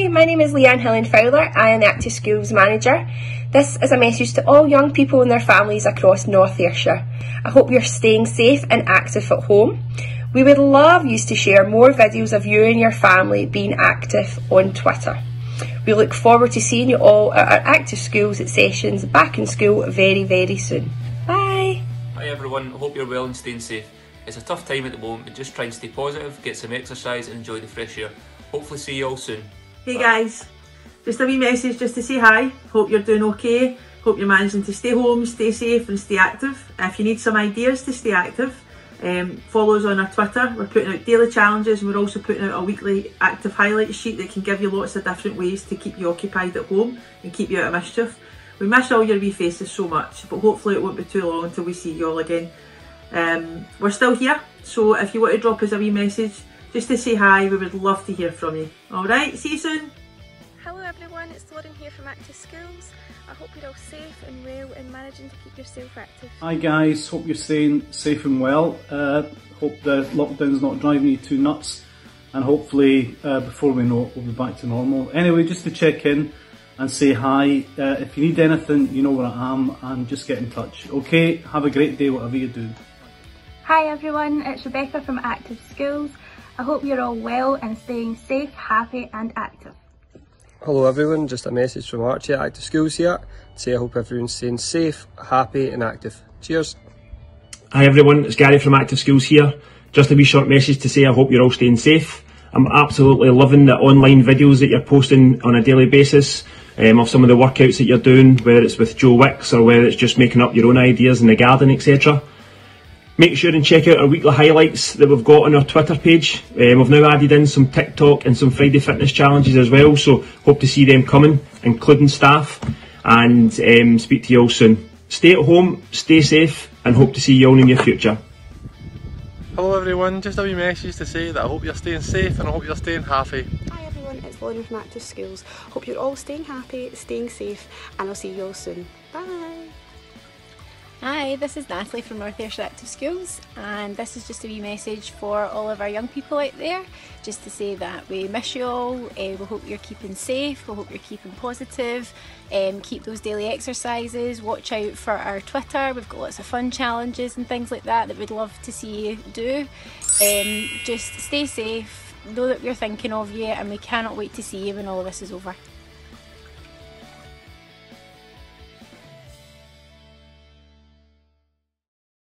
Hi, my name is Leanne Helen Fowler. I am the Active Schools Manager. This is a message to all young people and their families across North Ayrshire. I hope you're staying safe and active at home. We would love you to share more videos of you and your family being active on Twitter. We look forward to seeing you all at our Active Schools at sessions back in school very, very soon. Bye! Hi everyone, hope you're well and staying safe. It's a tough time at the moment, but just try and stay positive, get some exercise and enjoy the fresh air. Hopefully see you all soon. Hey guys, just a wee message just to say hi. Hope you're doing okay. Hope you're managing to stay home, stay safe and stay active. If you need some ideas to stay active, um, follow us on our Twitter. We're putting out daily challenges and we're also putting out a weekly active highlight sheet that can give you lots of different ways to keep you occupied at home and keep you out of mischief. We miss all your wee faces so much, but hopefully it won't be too long until we see you all again. Um, we're still here, so if you want to drop us a wee message just to say hi, we would love to hear from you. Alright, see you soon. Hello everyone, it's Lauren here from Active Schools. I hope you're all safe and well and managing to keep yourself active. Hi guys, hope you're staying safe and well. Uh, hope the lockdown's not driving you too nuts and hopefully uh, before we know it we'll be back to normal. Anyway, just to check in and say hi. Uh, if you need anything, you know where I am and just get in touch. Okay, have a great day whatever you do. Hi everyone, it's Rebecca from Active Schools. I hope you're all well and staying safe, happy and active. Hello everyone, just a message from Archie at Active Schools here. To say I hope everyone's staying safe, happy and active. Cheers. Hi everyone, it's Gary from Active Schools here. Just a wee short message to say I hope you're all staying safe. I'm absolutely loving the online videos that you're posting on a daily basis um, of some of the workouts that you're doing, whether it's with Joe Wicks or whether it's just making up your own ideas in the garden, etc. Make sure and check out our weekly highlights that we've got on our Twitter page. Um, we've now added in some TikTok and some Friday fitness challenges as well, so hope to see them coming, including staff, and um, speak to you all soon. Stay at home, stay safe, and hope to see you all in the near future. Hello everyone, just a wee message to say that I hope you're staying safe and I hope you're staying happy. Hi everyone, it's Lauren from Active Schools. Hope you're all staying happy, staying safe, and I'll see you all soon. Bye! Hi, this is Natalie from North Ayrshire Active Schools and this is just a wee message for all of our young people out there just to say that we miss you all, uh, we hope you're keeping safe, we hope you're keeping positive, um, keep those daily exercises, watch out for our Twitter, we've got lots of fun challenges and things like that that we'd love to see you do. Um, just stay safe, know that we're thinking of you and we cannot wait to see you when all of this is over.